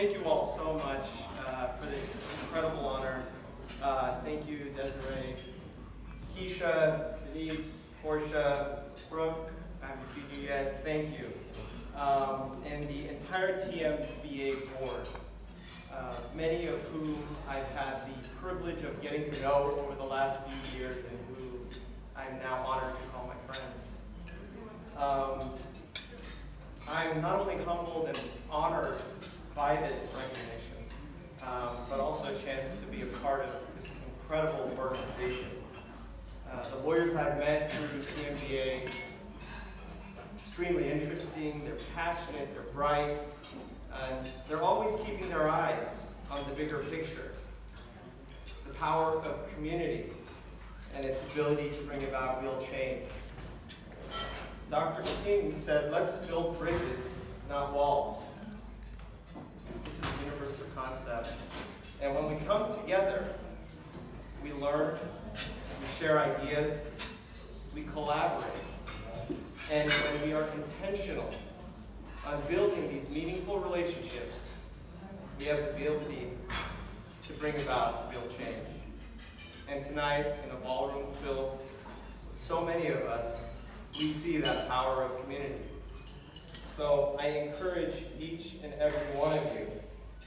thank you all so much uh, for this incredible honor. Uh, thank you, Desiree, Keisha, Denise, Portia, Brooke, I haven't seen you yet, thank you. Um, and the entire TMBA board, uh, many of whom I've had the privilege of getting to know over the last few years and who I'm now honored to call my friends. Um, I'm not only humbled and honored by this recognition, um, but also a chance to be a part of this incredible organization. Uh, the lawyers I've met through TMBA, extremely interesting, they're passionate, they're bright, and they're always keeping their eyes on the bigger picture. The power of community and its ability to bring about real change. Dr. King said, let's build bridges, not walls. This is a universal concept. And when we come together, we learn, we share ideas, we collaborate. And when we are intentional on building these meaningful relationships, we have the ability to bring about real change. And tonight, in a ballroom filled with so many of us, we see that power of community. So I encourage each and every one of you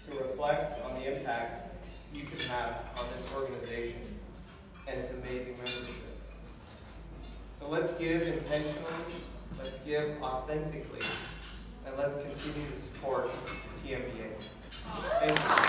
to reflect on the impact you can have on this organization and its amazing membership. So let's give intentionally, let's give authentically, and let's continue to support TMBA. Thank you.